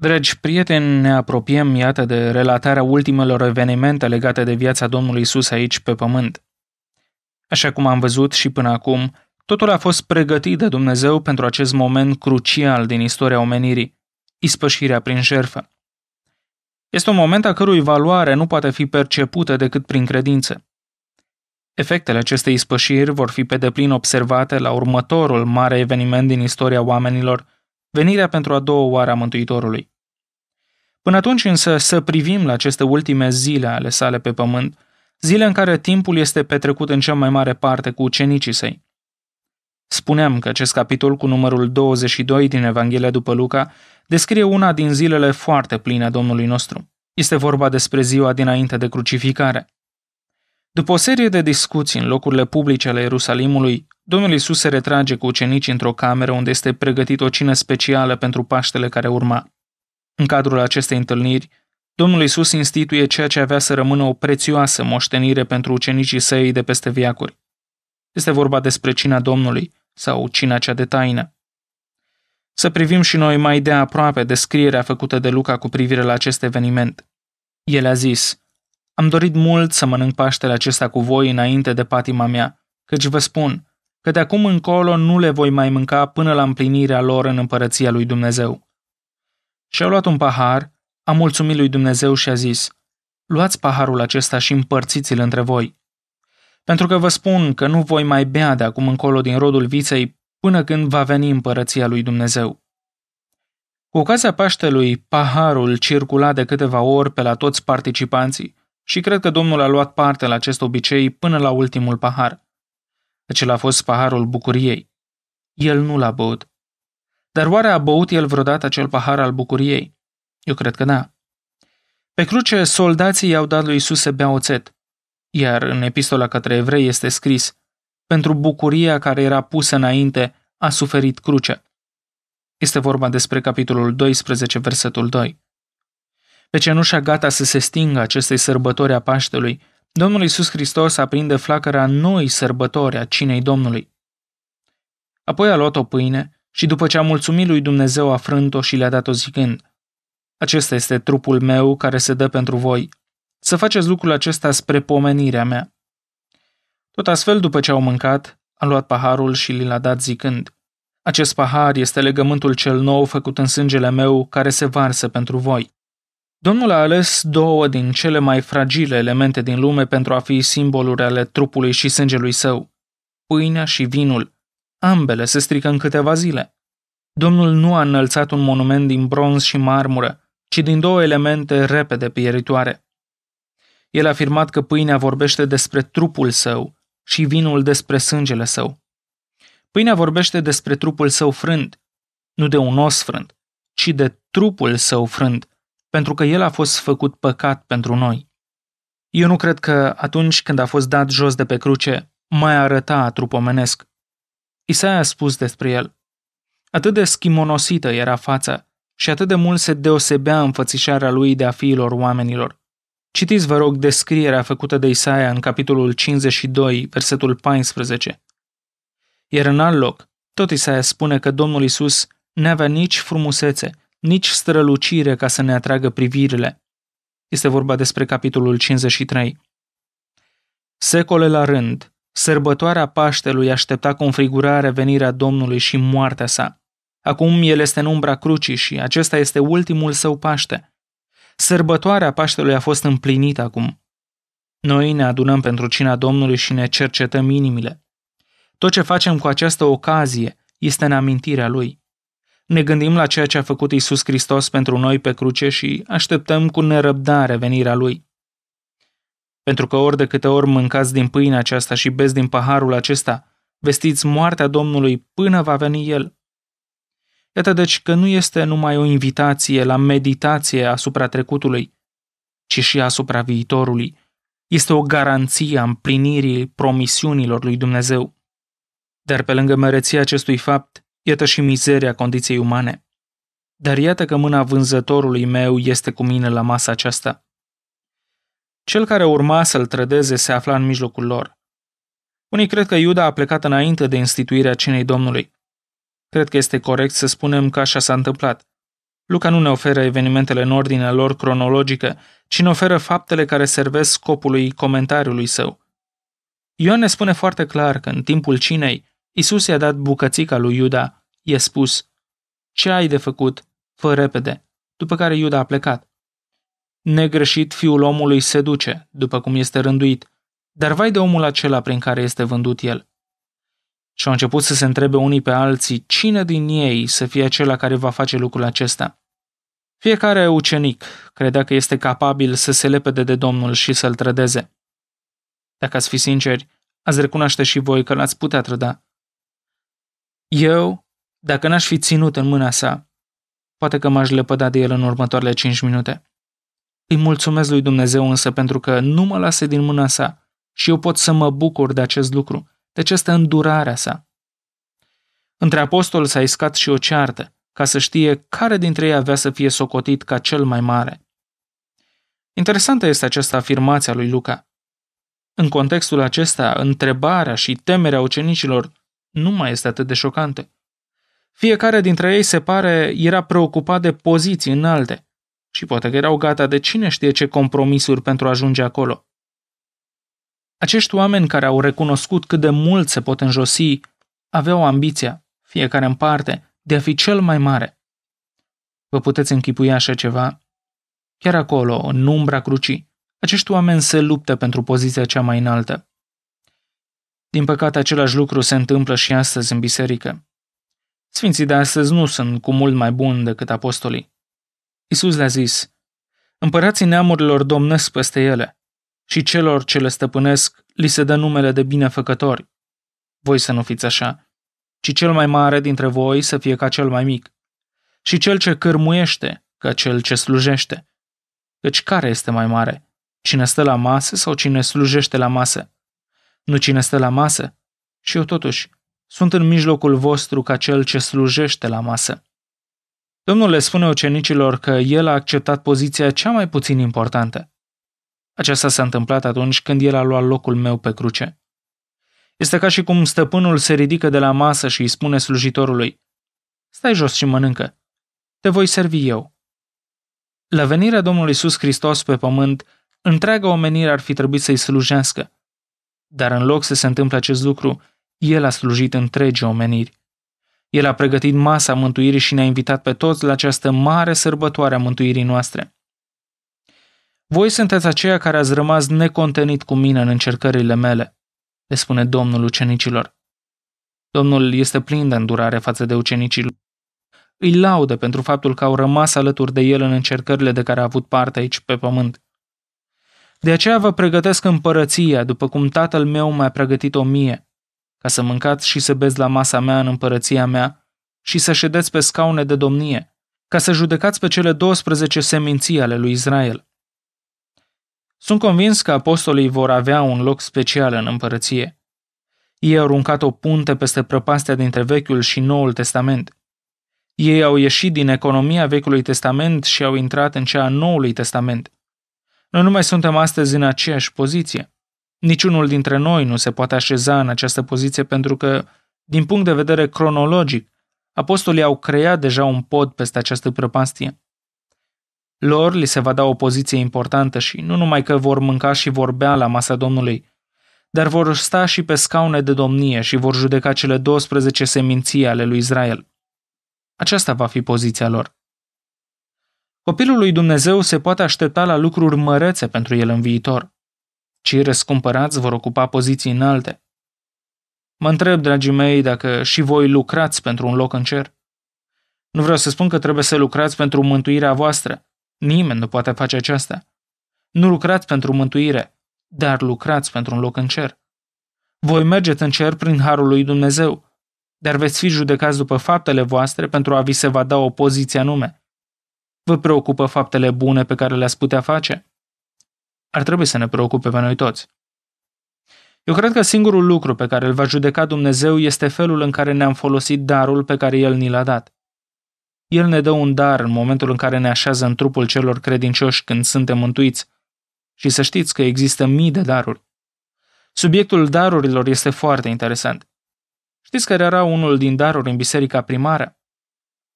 Dragi prieteni, ne apropiem, iată, de relatarea ultimelor evenimente legate de viața Domnului Isus aici pe pământ. Așa cum am văzut și până acum, totul a fost pregătit de Dumnezeu pentru acest moment crucial din istoria omenirii, ispășirea prin jertfă. Este un moment a cărui valoare nu poate fi percepută decât prin credință. Efectele acestei ispășiri vor fi pe deplin observate la următorul mare eveniment din istoria oamenilor, venirea pentru a doua oară a Mântuitorului. Până atunci însă să privim la aceste ultime zile ale sale pe pământ, zile în care timpul este petrecut în cea mai mare parte cu ucenicii săi. Spuneam că acest capitol cu numărul 22 din Evanghelia după Luca descrie una din zilele foarte pline a Domnului nostru. Este vorba despre ziua dinainte de crucificare. După o serie de discuții în locurile publice ale Ierusalimului, Domnul Isus se retrage cu ucenicii într-o cameră unde este pregătit o cină specială pentru Paștele care urma. În cadrul acestei întâlniri, Domnul Isus instituie ceea ce avea să rămână o prețioasă moștenire pentru ucenicii săi de peste viacuri. Este vorba despre cina Domnului sau cina cea de taină. Să privim și noi mai de aproape descrierea făcută de Luca cu privire la acest eveniment. El a zis, Am dorit mult să mănânc Paștele acesta cu voi înainte de patima mea, căci vă spun că de acum încolo nu le voi mai mânca până la împlinirea lor în împărăția lui Dumnezeu. Și a luat un pahar, a mulțumit lui Dumnezeu și a zis, luați paharul acesta și împărțiți-l între voi. Pentru că vă spun că nu voi mai bea de acum încolo din rodul viței până când va veni împărăția lui Dumnezeu. Cu ocazia Paștelui, paharul circula de câteva ori pe la toți participanții și cred că Domnul a luat parte la acest obicei până la ultimul pahar. Acela a fost paharul bucuriei. El nu l-a băut. Dar oare a băut el vreodată acel pahar al bucuriei? Eu cred că da. Pe cruce, soldații i-au dat lui Isus să bea oțet, iar în epistola către evrei este scris, pentru bucuria care era pusă înainte, a suferit crucea. Este vorba despre capitolul 12, versetul 2. Pe cenușa gata să se stingă acestei sărbători a Paștelui, Domnul Iisus Hristos aprinde flacăra noi sărbători a cinei Domnului. Apoi a luat o pâine și după ce a mulțumit lui Dumnezeu a frânt-o și le-a dat-o zicând, Acesta este trupul meu care se dă pentru voi. Să faceți lucrul acesta spre pomenirea mea. Tot astfel, după ce au mâncat, a luat paharul și li l-a dat zicând, Acest pahar este legământul cel nou făcut în sângele meu care se varsă pentru voi. Domnul a ales două din cele mai fragile elemente din lume pentru a fi simboluri ale trupului și sângelui său, pâinea și vinul, Ambele se strică în câteva zile. Domnul nu a înălțat un monument din bronz și marmură, ci din două elemente repede pieritoare. El a afirmat că pâinea vorbește despre trupul său și vinul despre sângele său. Pâinea vorbește despre trupul său frânt, nu de un os frânt, ci de trupul său frânt, pentru că el a fost făcut păcat pentru noi. Eu nu cred că atunci când a fost dat jos de pe cruce, mai arăta trup omenesc. Isaia a spus despre el. Atât de schimonosită era fața și atât de mult se deosebea înfățișarea lui de a fiilor oamenilor. Citiți, vă rog, descrierea făcută de Isaia în capitolul 52, versetul 14. Iar în alt loc, tot Isaia spune că Domnul Isus n-avea nici frumusețe, nici strălucire ca să ne atragă privirile. Este vorba despre capitolul 53. Secole la rând, Sărbătoarea Paștelui aștepta cu înfrigurare venirea Domnului și moartea sa. Acum el este în umbra crucii și acesta este ultimul său Paște. Sărbătoarea Paștelui a fost împlinită acum. Noi ne adunăm pentru cina Domnului și ne cercetăm inimile. Tot ce facem cu această ocazie este în amintirea Lui. Ne gândim la ceea ce a făcut Isus Hristos pentru noi pe cruce și așteptăm cu nerăbdare venirea Lui. Pentru că ori de câte ori mâncați din pâinea aceasta și beți din paharul acesta, vestiți moartea Domnului până va veni El. Iată deci că nu este numai o invitație la meditație asupra trecutului, ci și asupra viitorului. Este o garanție a împlinirii promisiunilor lui Dumnezeu. Dar pe lângă măreția acestui fapt, iată și mizeria condiției umane. Dar iată că mâna vânzătorului meu este cu mine la masa aceasta. Cel care urma să-l trădeze se afla în mijlocul lor. Unii cred că Iuda a plecat înainte de instituirea cinei Domnului. Cred că este corect să spunem că așa s-a întâmplat. Luca nu ne oferă evenimentele în ordinea lor cronologică, ci ne oferă faptele care servesc scopului comentariului său. Ioan ne spune foarte clar că în timpul cinei, Isus i-a dat bucățica lui Iuda, i-a spus, Ce ai de făcut? Fă repede. După care Iuda a plecat. Negreșit fiul omului se duce, după cum este rânduit, dar vai de omul acela prin care este vândut el. Și au început să se întrebe unii pe alții cine din ei să fie acela care va face lucrul acesta. Fiecare ucenic credea că este capabil să se lepede de Domnul și să-l trădeze. Dacă ați fi sinceri, ați recunoaște și voi că l-ați putea trăda. Eu, dacă n-aș fi ținut în mâna sa, poate că m-aș lepăda de el în următoarele cinci minute. Îi mulțumesc lui Dumnezeu însă pentru că nu mă lase din mâna sa și eu pot să mă bucur de acest lucru, de această îndurare a sa. Între apostol s-a iscat și o ceartă, ca să știe care dintre ei avea să fie socotit ca cel mai mare. Interesantă este această afirmație a lui Luca. În contextul acesta, întrebarea și temerea ucenicilor nu mai este atât de șocantă. Fiecare dintre ei se pare era preocupat de poziții înalte și poate că erau gata de cine știe ce compromisuri pentru a ajunge acolo. Acești oameni care au recunoscut cât de mult se pot înjosi, aveau ambiția, fiecare în parte, de a fi cel mai mare. Vă puteți închipui așa ceva? Chiar acolo, în umbra crucii, acești oameni se luptă pentru poziția cea mai înaltă. Din păcate, același lucru se întâmplă și astăzi în biserică. Sfinții de astăzi nu sunt cu mult mai buni decât apostolii. Isus le-a zis, Împărații neamurilor domnesc peste ele și celor ce le stăpânesc li se dă numele de binefăcători. Voi să nu fiți așa, ci cel mai mare dintre voi să fie ca cel mai mic și cel ce cârmuiește ca cel ce slujește. Căci care este mai mare? Cine stă la masă sau cine slujește la masă? Nu cine stă la masă? Și eu totuși sunt în mijlocul vostru ca cel ce slujește la masă. Domnul le spune ucenicilor că el a acceptat poziția cea mai puțin importantă. Aceasta s-a întâmplat atunci când el a luat locul meu pe cruce. Este ca și cum stăpânul se ridică de la masă și îi spune slujitorului, Stai jos și mănâncă, te voi servi eu. La venirea Domnului Iisus Hristos pe pământ, întreaga omenire ar fi trebuit să-i slujească. Dar în loc să se întâmple acest lucru, el a slujit întregi omeniri. El a pregătit masa mântuirii și ne-a invitat pe toți la această mare sărbătoare a mântuirii noastre. Voi sunteți aceia care ați rămas necontenit cu mine în încercările mele, le spune Domnul ucenicilor. Domnul este plin de îndurare față de ucenicii îi laudă pentru faptul că au rămas alături de el în încercările de care a avut parte aici pe pământ. De aceea vă pregătesc împărăția, după cum tatăl meu mi-a pregătit-o mie, ca să mâncați și să beți la masa mea în împărăția mea și să ședeți pe scaune de domnie, ca să judecați pe cele 12 seminții ale lui Israel. Sunt convins că apostolii vor avea un loc special în împărăție. Ei au aruncat o punte peste prăpastia dintre Vechiul și Noul Testament. Ei au ieșit din economia Vechiului Testament și au intrat în cea a Noului Testament. Noi nu mai suntem astăzi în aceeași poziție. Niciunul dintre noi nu se poate așeza în această poziție pentru că, din punct de vedere cronologic, apostolii au creat deja un pod peste această prăpastie. Lor li se va da o poziție importantă și nu numai că vor mânca și vor bea la masa Domnului, dar vor sta și pe scaune de domnie și vor judeca cele 12 seminții ale lui Israel. Aceasta va fi poziția lor. Copilul lui Dumnezeu se poate aștepta la lucruri mărețe pentru el în viitor. Cei răscumpărați vor ocupa poziții înalte. Mă întreb, dragii mei, dacă și voi lucrați pentru un loc în cer. Nu vreau să spun că trebuie să lucrați pentru mântuirea voastră. Nimeni nu poate face aceasta. Nu lucrați pentru mântuire, dar lucrați pentru un loc în cer. Voi mergeți în cer prin harul lui Dumnezeu, dar veți fi judecați după faptele voastre pentru a vi se va da o poziție anume. Vă preocupă faptele bune pe care le-ați putea face? Ar trebui să ne preocupe pe noi toți. Eu cred că singurul lucru pe care îl va judeca Dumnezeu este felul în care ne-am folosit darul pe care El ni l-a dat. El ne dă un dar în momentul în care ne așează în trupul celor credincioși când suntem mântuiți. Și să știți că există mii de daruri. Subiectul darurilor este foarte interesant. Știți care era unul din daruri în biserica primară?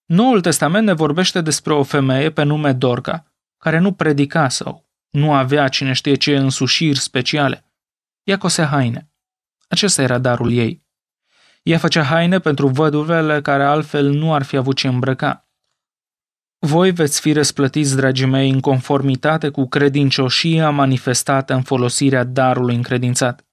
Noul Testament ne vorbește despre o femeie pe nume Dorca, care nu predica sau nu avea cine știe ce însușiri speciale. Ea cosea haine. Acesta era darul ei. Ea făcea haine pentru văduvele care altfel nu ar fi avut ce îmbrăca. Voi veți fi răsplătiți, dragii mei, în conformitate cu credincioșia manifestată în folosirea darului încredințat.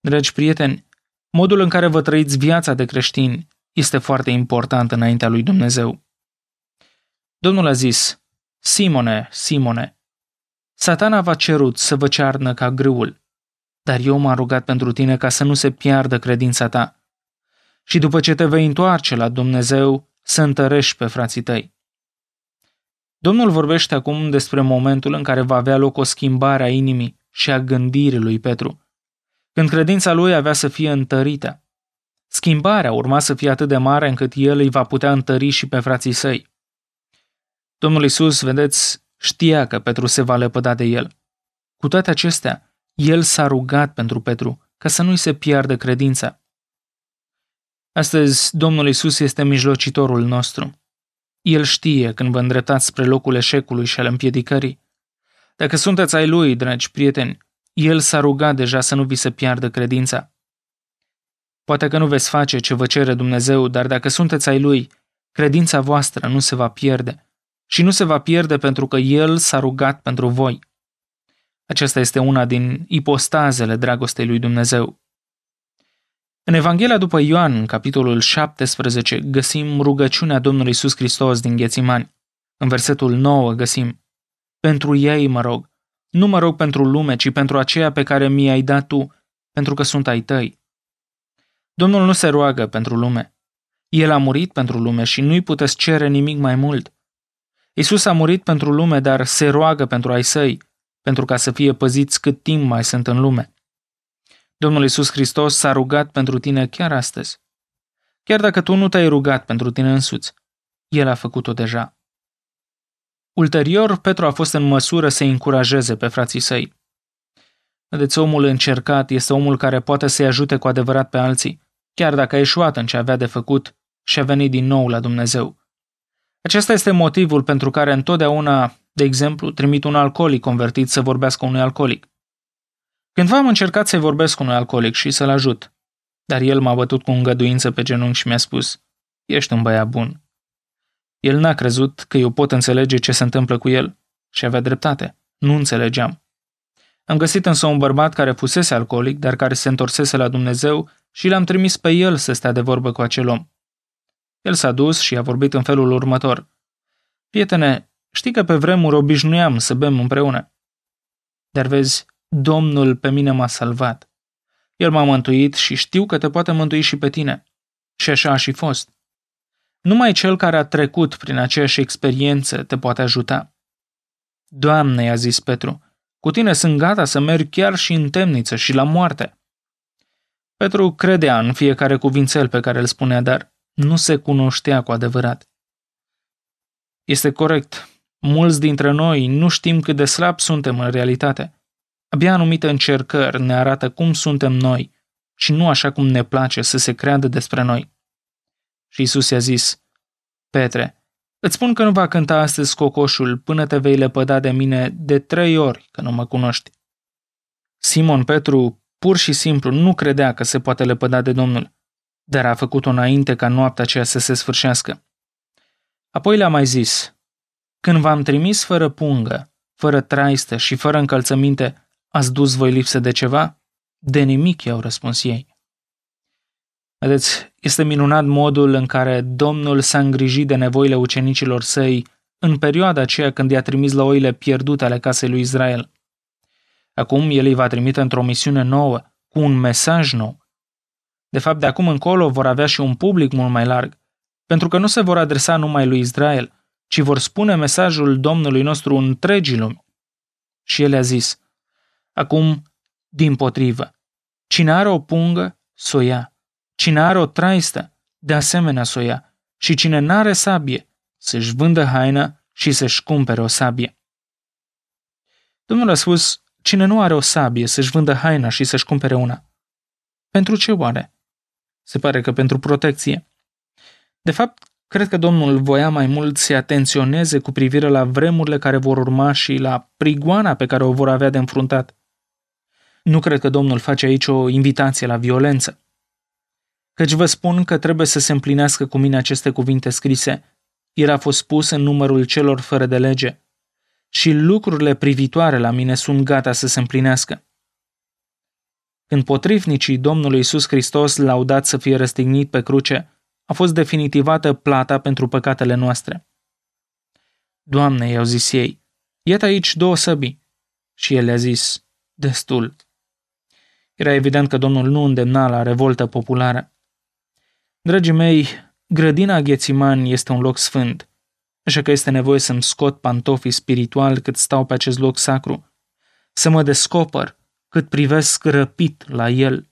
Dragi prieteni, modul în care vă trăiți viața de creștini este foarte important înaintea lui Dumnezeu. Domnul a zis, Simone, Simone, satana v-a cerut să vă cearnă ca grâul, dar eu m-am rugat pentru tine ca să nu se piardă credința ta. Și după ce te vei întoarce la Dumnezeu, să întărești pe frații tăi. Domnul vorbește acum despre momentul în care va avea loc o schimbare a inimii și a gândirii lui Petru, când credința lui avea să fie întărită. Schimbarea urma să fie atât de mare încât el îi va putea întări și pe frații săi. Domnul Isus, vedeți, știa că Petru se va lepăda de el. Cu toate acestea, el s-a rugat pentru Petru ca să nu-i se piardă credința. Astăzi, Domnul Isus este mijlocitorul nostru. El știe când vă îndreptați spre locul eșecului și al împiedicării. Dacă sunteți ai lui, dragi prieteni, el s-a rugat deja să nu vi se piardă credința. Poate că nu veți face ce vă cere Dumnezeu, dar dacă sunteți ai lui, credința voastră nu se va pierde. Și nu se va pierde pentru că El s-a rugat pentru voi. Aceasta este una din ipostazele dragostei lui Dumnezeu. În Evanghelia după Ioan, în capitolul 17, găsim rugăciunea Domnului Iisus Hristos din Ghețimani. În versetul 9 găsim Pentru ei mă rog, nu mă rog pentru lume, ci pentru aceea pe care mi-ai dat tu, pentru că sunt ai tăi. Domnul nu se roagă pentru lume. El a murit pentru lume și nu-i puteți cere nimic mai mult. Isus a murit pentru lume, dar se roagă pentru ai săi, pentru ca să fie păziți cât timp mai sunt în lume. Domnul Isus Hristos s-a rugat pentru tine chiar astăzi. Chiar dacă tu nu te-ai rugat pentru tine însuți, El a făcut-o deja. Ulterior, Petru a fost în măsură să încurajeze pe frații săi. Vedeți, omul încercat este omul care poate să-i ajute cu adevărat pe alții, chiar dacă a eșuat în ce avea de făcut și a venit din nou la Dumnezeu. Acesta este motivul pentru care întotdeauna, de exemplu, trimit un alcoolic convertit să vorbească unui alcoolic. Cândva am încercat să-i vorbesc unui alcoolic și să-l ajut, dar el m-a bătut cu îngăduință pe genunchi și mi-a spus, ești un băiat bun. El n-a crezut că eu pot înțelege ce se întâmplă cu el și avea dreptate. Nu înțelegeam. Am găsit însă un bărbat care fusese alcoolic, dar care se întorsese la Dumnezeu și l-am trimis pe el să stea de vorbă cu acel om. El s-a dus și a vorbit în felul următor. Prietene, știi că pe vremuri obișnuiam să bem împreună. Dar vezi, Domnul pe mine m-a salvat. El m-a mântuit și știu că te poate mântui și pe tine. Și așa a și fost. Numai cel care a trecut prin aceeași experiență te poate ajuta. Doamne, i-a zis Petru, cu tine sunt gata să merg chiar și în temniță și la moarte. Petru credea în fiecare cuvințel pe care îl spunea, dar nu se cunoștea cu adevărat. Este corect. Mulți dintre noi nu știm cât de slab suntem în realitate. Abia anumite încercări ne arată cum suntem noi și nu așa cum ne place să se creadă despre noi. Și Isus i-a zis, Petre, îți spun că nu va cânta astăzi cocoșul până te vei lepăda de mine de trei ori că nu mă cunoști. Simon Petru pur și simplu nu credea că se poate lepăda de Domnul, dar a făcut-o înainte ca noaptea aceea să se sfârșească. Apoi le-a mai zis, când v-am trimis fără pungă, fără traistă și fără încălțăminte, ați dus voi lipsă de ceva? De nimic, i-au răspuns ei. Vedeți, este minunat modul în care Domnul s-a îngrijit de nevoile ucenicilor săi în perioada aceea când i-a trimis la oile pierdute ale casei lui Israel. Acum el îi va trimite într-o misiune nouă, cu un mesaj nou. De fapt, de acum încolo vor avea și un public mult mai larg, pentru că nu se vor adresa numai lui Israel, ci vor spune mesajul Domnului nostru întregii lumi. Și el a zis, acum, din potrivă, cine are o pungă, să o ia. Cine are o traistă, de asemenea să o ia. Și cine n-are sabie, să-și vândă haina și să-și cumpere o sabie. Domnul a spus, cine nu are o sabie, să-și vândă haina și să-și cumpere una. Pentru ce oare? Se pare că pentru protecție. De fapt, cred că Domnul voia mai mult să atenționeze cu privire la vremurile care vor urma și la prigoana pe care o vor avea de înfruntat. Nu cred că Domnul face aici o invitație la violență. Căci vă spun că trebuie să se împlinească cu mine aceste cuvinte scrise. El a fost pus în numărul celor fără de lege. Și lucrurile privitoare la mine sunt gata să se împlinească. Când potrivnicii Domnului Isus Hristos l-au dat să fie răstignit pe cruce, a fost definitivată plata pentru păcatele noastre. Doamne, i-au zis ei, iată aici două săbii. Și el le-a zis, destul. Era evident că Domnul nu îndemna la revoltă populară. Dragii mei, grădina Ghețiman este un loc sfânt, așa că este nevoie să-mi scot pantofii spiritual cât stau pe acest loc sacru, să mă descoper cât privesc răpit la el.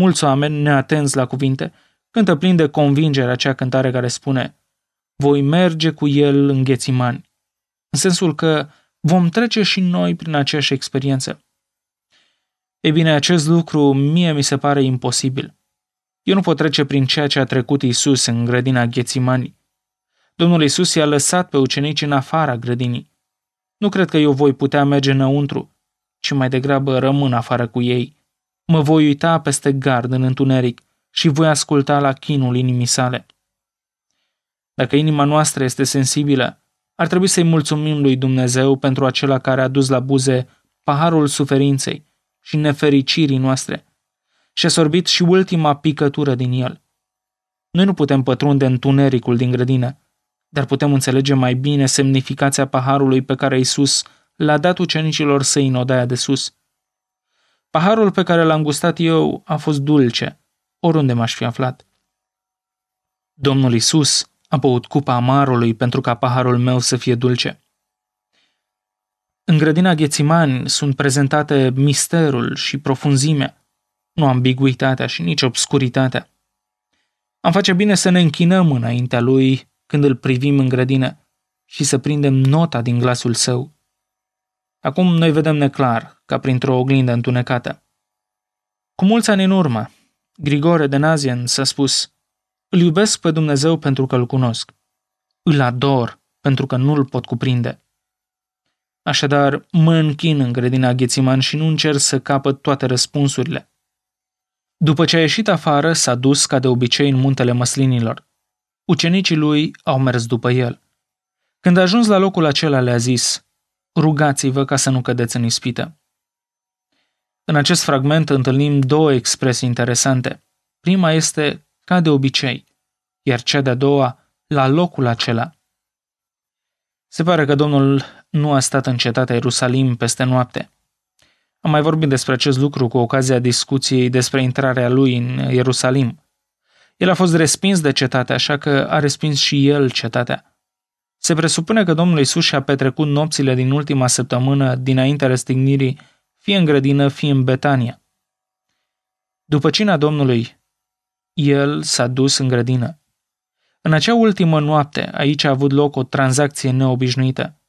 Mulți oameni, neatenți la cuvinte, cântă plin de convingere acea cântare care spune Voi merge cu el în Ghețimani, în sensul că vom trece și noi prin aceeași experiență. Ei bine, acest lucru mie mi se pare imposibil. Eu nu pot trece prin ceea ce a trecut Isus în grădina Ghețimani. Domnul Isus i-a lăsat pe ucenici în afara grădinii. Nu cred că eu voi putea merge înăuntru, ci mai degrabă rămân afară cu ei. Mă voi uita peste gard în întuneric și voi asculta la chinul inimii sale. Dacă inima noastră este sensibilă, ar trebui să-i mulțumim lui Dumnezeu pentru acela care a dus la buze paharul suferinței și nefericirii noastre și a sorbit și ultima picătură din el. Noi nu putem pătrunde întunericul din grădină, dar putem înțelege mai bine semnificația paharului pe care Isus l-a dat ucenicilor săi în odaia de sus. Paharul pe care l-am gustat eu a fost dulce, oriunde m-aș fi aflat. Domnul Isus a băut cupa amarului pentru ca paharul meu să fie dulce. În grădina Ghețimani sunt prezentate misterul și profunzimea, nu ambiguitatea și nici obscuritatea. Am face bine să ne închinăm înaintea lui când îl privim în grădină și să prindem nota din glasul său. Acum noi vedem neclar, ca printr-o oglindă întunecată. Cu mulți ani în urmă, Grigore de Nazien s-a spus, îl iubesc pe Dumnezeu pentru că îl cunosc. Îl ador pentru că nu îl pot cuprinde. Așadar, mă închin în grădina Ghețiman și nu încerc să capăt toate răspunsurile. După ce a ieșit afară, s-a dus ca de obicei în muntele măslinilor. Ucenicii lui au mers după el. Când a ajuns la locul acela, le-a zis, rugați-vă ca să nu cădeți în ispită. În acest fragment întâlnim două expresii interesante. Prima este ca de obicei, iar cea de-a doua la locul acela. Se pare că Domnul nu a stat în cetatea Ierusalim peste noapte. Am mai vorbit despre acest lucru cu ocazia discuției despre intrarea lui în Ierusalim. El a fost respins de cetate, așa că a respins și el cetatea. Se presupune că Domnul Isus și-a petrecut nopțile din ultima săptămână dinaintea răstignirii fie în grădină, fie în Betania. După cina Domnului, el s-a dus în grădină. În acea ultimă noapte, aici a avut loc o tranzacție neobișnuită.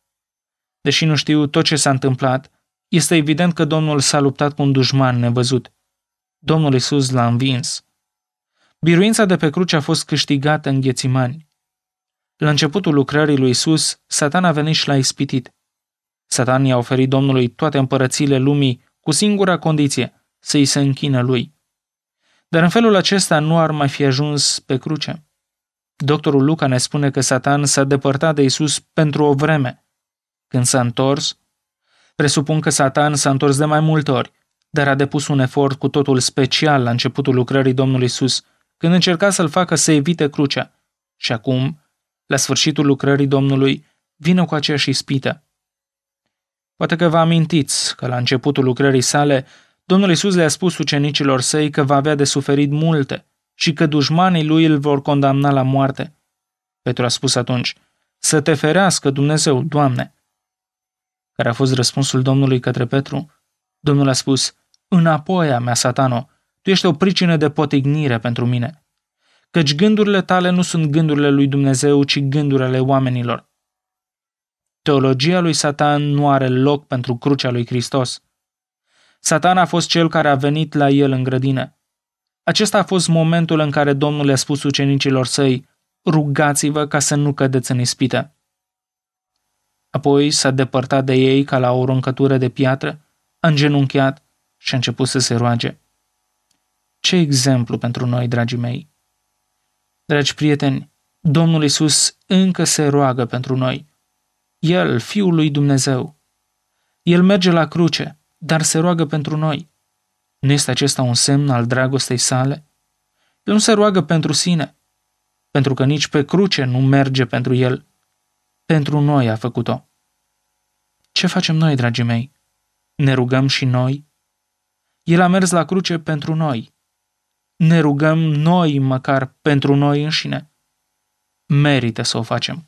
Deși nu știu tot ce s-a întâmplat, este evident că Domnul s-a luptat cu un dușman nevăzut. Domnul Isus l-a învins. Biruința de pe cruce a fost câștigată în ghețimani. La începutul lucrării lui Isus, Satan a venit și l-a ispitit. Satan i-a oferit Domnului toate împărățiile lumii cu singura condiție, să-i se închină lui. Dar în felul acesta nu ar mai fi ajuns pe cruce. Doctorul Luca ne spune că Satan s-a depărtat de Isus pentru o vreme. Când s-a întors, presupun că Satan s-a întors de mai multe ori, dar a depus un efort cu totul special la începutul lucrării Domnului Isus, când încerca să-l facă să evite crucea. Și acum, la sfârșitul lucrării Domnului, vine cu aceeași ispită. Poate că vă amintiți că la începutul lucrării sale, Domnul Isus le-a spus ucenicilor săi că va avea de suferit multe și că dușmanii lui îl vor condamna la moarte. Petru a spus atunci, să te ferească Dumnezeu, Doamne! Care a fost răspunsul Domnului către Petru? Domnul a spus, înapoi a mea, satano, tu ești o pricină de potignire pentru mine. Căci gândurile tale nu sunt gândurile lui Dumnezeu, ci gândurile oamenilor. Teologia lui Satan nu are loc pentru crucea lui Hristos. Satan a fost cel care a venit la el în grădină. Acesta a fost momentul în care Domnul le-a spus ucenicilor săi, rugați-vă ca să nu cădeți în ispită. Apoi s-a depărtat de ei ca la o runcătură de piatră, a îngenunchiat și a început să se roage. Ce exemplu pentru noi, dragii mei! Dragi prieteni, Domnul Isus încă se roagă pentru noi. El, Fiul lui Dumnezeu. El merge la cruce, dar se roagă pentru noi. Nu este acesta un semn al dragostei sale? El nu se roagă pentru sine, pentru că nici pe cruce nu merge pentru el. Pentru noi a făcut-o. Ce facem noi, dragii mei? Ne rugăm și noi? El a mers la cruce pentru noi. Ne rugăm noi măcar pentru noi înșine. Merită să o facem.